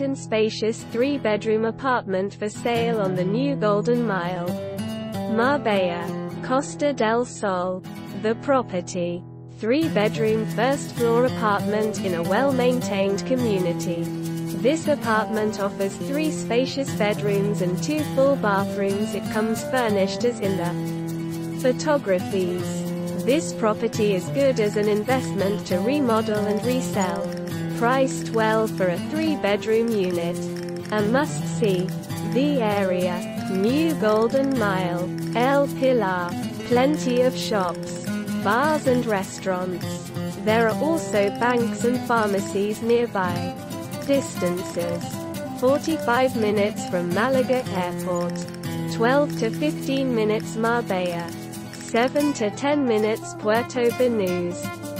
and spacious three-bedroom apartment for sale on the new Golden Mile. Marbella. Costa del Sol. The property. Three-bedroom first-floor apartment in a well-maintained community. This apartment offers three spacious bedrooms and two full bathrooms. It comes furnished as in the photographies. This property is good as an investment to remodel and resell. Priced well for a three-bedroom unit. A must-see. The area. New Golden Mile. El Pilar. Plenty of shops, bars and restaurants. There are also banks and pharmacies nearby. Distances. 45 minutes from Malaga Airport. 12 to 15 minutes Marbella. 7 to 10 minutes Puerto Banús.